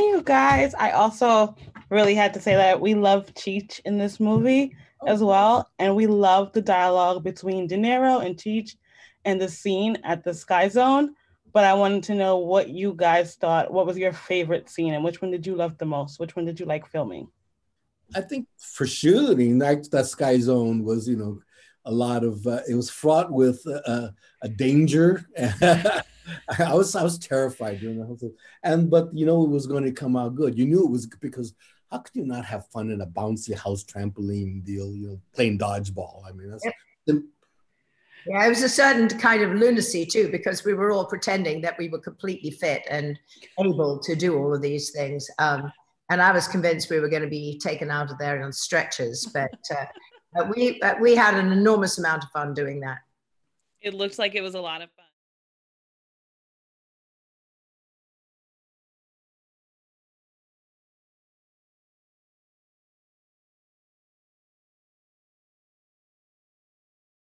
you guys. I also really had to say that we love Cheech in this movie oh. as well. And we love the dialogue between De Niro and Cheech and the scene at the Sky Zone. But I wanted to know what you guys thought. What was your favorite scene and which one did you love the most? Which one did you like filming? I think for shooting, that, that Sky Zone was, you know, a lot of, uh, it was fraught with uh, a danger. I was I was terrified during the whole thing, and but you know it was going to come out good. You knew it was because how could you not have fun in a bouncy house trampoline deal? You know, playing dodgeball. I mean, that's. Yep. The, yeah, it was a certain kind of lunacy too, because we were all pretending that we were completely fit and able to do all of these things. Um, and I was convinced we were going to be taken out of there on stretchers, but, uh, we uh, we had an enormous amount of fun doing that. It looks like it was a lot of fun.